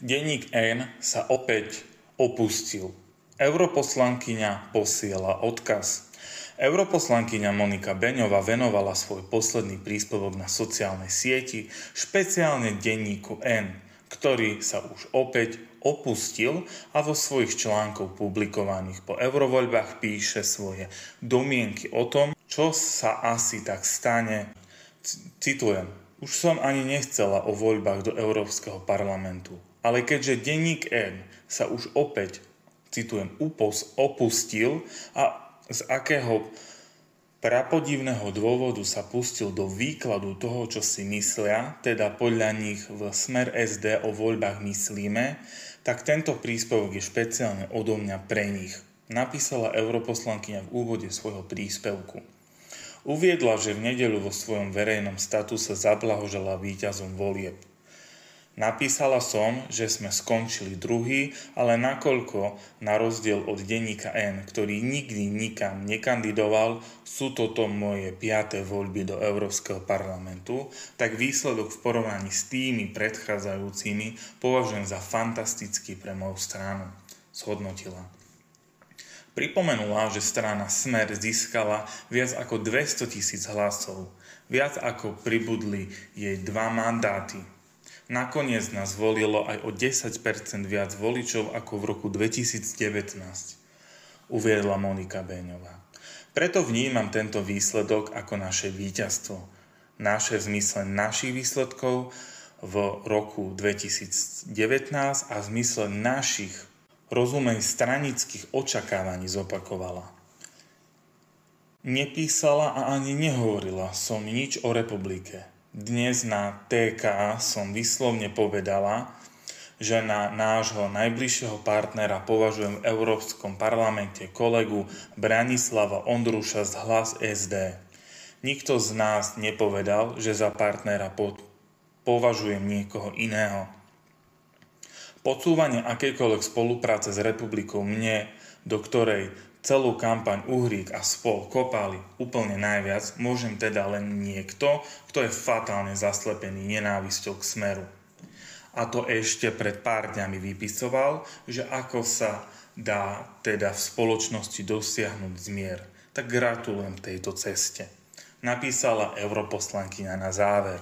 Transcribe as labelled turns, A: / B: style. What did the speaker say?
A: Denník N sa opäť opustil. Europoslankyňa posiela odkaz. Europoslankyňa Monika Beňová venovala svoj posledný príspevok na sociálnej sieti, špeciálne denníku N, ktorý sa už opäť opustil a vo svojich článkoch publikovaných po eurovoľbách píše svoje domienky o tom, čo sa asi tak stane. Citujem, už som ani nechcela o voľbách do Európskeho parlamentu. Ale keďže denník N sa už opäť, citujem, upos, opustil a z akého prapodivného dôvodu sa pustil do výkladu toho, čo si myslia, teda podľa nich v Smer SD o voľbách myslíme, tak tento príspevok je špeciálne odo mňa pre nich. Napísala europoslankyňa v úvode svojho príspevku. Uviedla, že v nedeľu vo svojom verejnom statuse zablahožela víťazom volieb. Napísala som, že sme skončili druhý, ale nakoľko, na rozdiel od denníka N, ktorý nikdy nikam nekandidoval, sú toto moje piaté voľby do Európskeho parlamentu, tak výsledok v porovnaní s tými predchádzajúcimi považujem za fantastický pre moju stranu. Zhodnotila. Pripomenula, že strana Smer získala viac ako 200 tisíc hlasov, viac ako pribudli jej dva mandáty Nakoniec nás volilo aj o 10% viac voličov ako v roku 2019, uviedla Monika Béňová. Preto vnímam tento výsledok ako naše víťazstvo. Naše v zmysle našich výsledkov v roku 2019 a v zmysle našich rozumej stranických očakávaní zopakovala. Nepísala a ani nehovorila som nič o republike dnes na TK som vyslovne povedala, že na nášho najbližšieho partnera považujem v Európskom parlamente kolegu Branislava Ondruša z hlas SD. Nikto z nás nepovedal, že za partnera pod, považujem niekoho iného. Podsúvanie akejkoľvek spolupráce s republikou mne, do ktorej celú kampaň Uhrík a spol kopali úplne najviac, môžem teda len niekto, kto je fatálne zaslepený nenávisťou k smeru. A to ešte pred pár dňami vypisoval, že ako sa dá teda v spoločnosti dosiahnuť zmier. Tak gratulujem tejto ceste. Napísala europoslankyňa na záver.